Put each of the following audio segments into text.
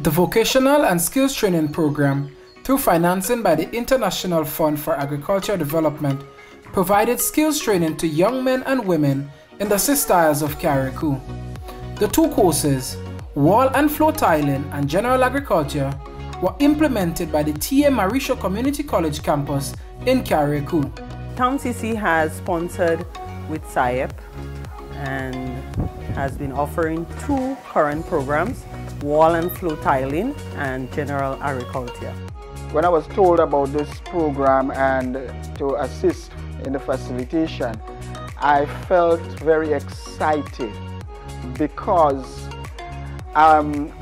The Vocational and Skills Training Program, through financing by the International Fund for Agriculture Development, provided skills training to young men and women in the Isles of Carriacou. The two courses, Wall and Floor Tiling and General Agriculture, were implemented by the T.A. Marryshow Community College campus in Carriacou. TAMCC has sponsored with SAEP and has been offering two current programs, wall and floor tiling and general agriculture. When I was told about this program and to assist in the facilitation, I felt very excited because um,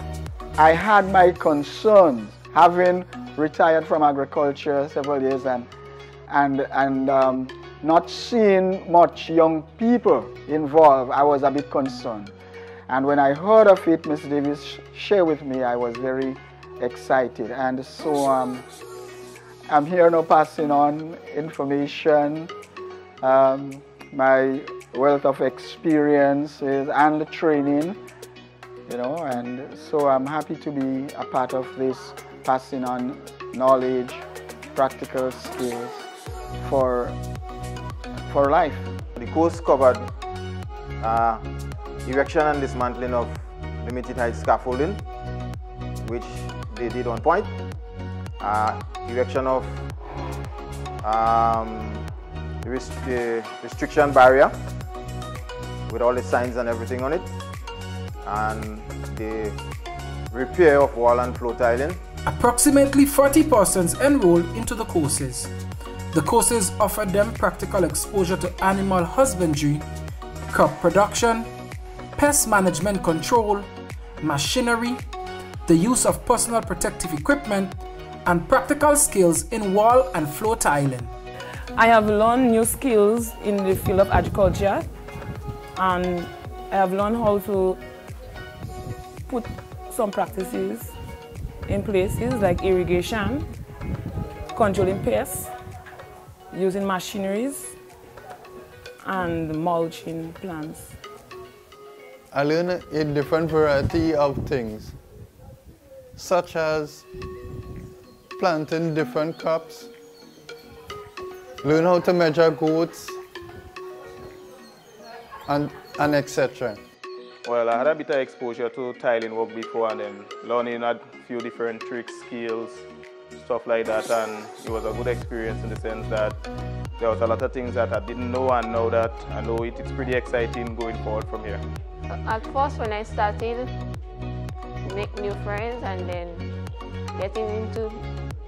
I had my concerns having retired from agriculture several years and, and, and um, not seeing much young people involved, I was a bit concerned. And when I heard of it, Ms. Davis shared with me, I was very excited. And so um, I'm here now passing on information, um, my wealth of experiences and training you know, and so I'm happy to be a part of this passing on knowledge, practical skills for, for life. The course covered uh, erection and dismantling of limited height scaffolding, which they did on point, uh, erection of um, rest the restriction barrier with all the signs and everything on it, and the repair of wall and floor tiling. Approximately 40 persons enrolled into the courses. The courses offered them practical exposure to animal husbandry, crop production, pest management control, machinery, the use of personal protective equipment, and practical skills in wall and floor tiling. I have learned new skills in the field of agriculture and I have learned how to put some practices in places like irrigation, controlling pests, using machineries, and mulching plants. I learned a different variety of things, such as planting different crops, learn how to measure goats, and, and etc. Well, I had a bit of exposure to tiling work before and then learning a few different tricks, skills, stuff like that. And it was a good experience in the sense that there was a lot of things that I didn't know and now that I know it, it's pretty exciting going forward from here. At first when I started, make new friends and then getting into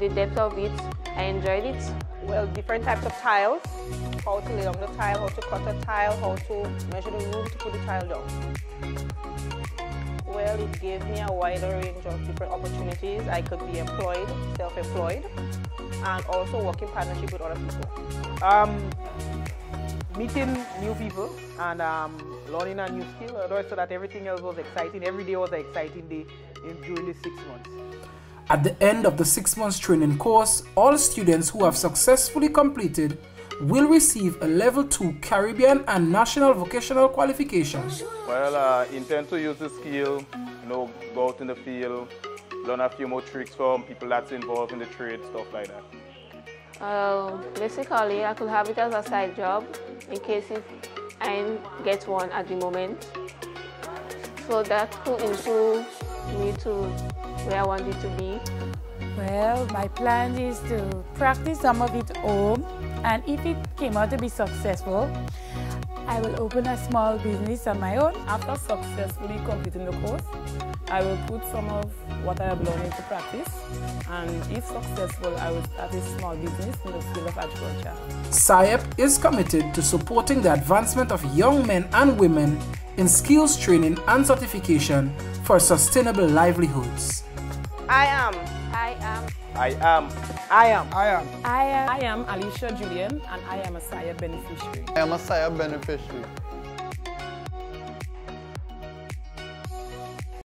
the depth of it, I enjoyed it. Well, different types of tiles, how to lay down the tile, how to cut a tile, how to measure the room to put the tile down. It gave me a wider range of different opportunities. I could be employed, self-employed, and also work in partnership with other people. Um, meeting new people and um, learning a new skill, so that everything else was exciting. Every day was an exciting day in, during the six months. At the end of the six months training course, all students who have successfully completed will receive a level 2 Caribbean and national vocational qualifications. Well, I uh, intend to use the skill, you know, go out in the field, learn a few more tricks from people that's involved in the trade, stuff like that. Uh, basically, I could have it as a side job in case if I get one at the moment. So that could improve me to where I want it to be. Well, my plan is to practice some of it home and if it came out to be successful, I will open a small business on my own. After successfully completing the course, I will put some of what I have learned into practice and if successful, I will start a small business in the field of agriculture. SAEP is committed to supporting the advancement of young men and women in skills training and certification for sustainable livelihoods. I am. I am. I am. I am. I am. I am. I am Alicia Julian and I am a SAEP beneficiary. I am a SAEP beneficiary.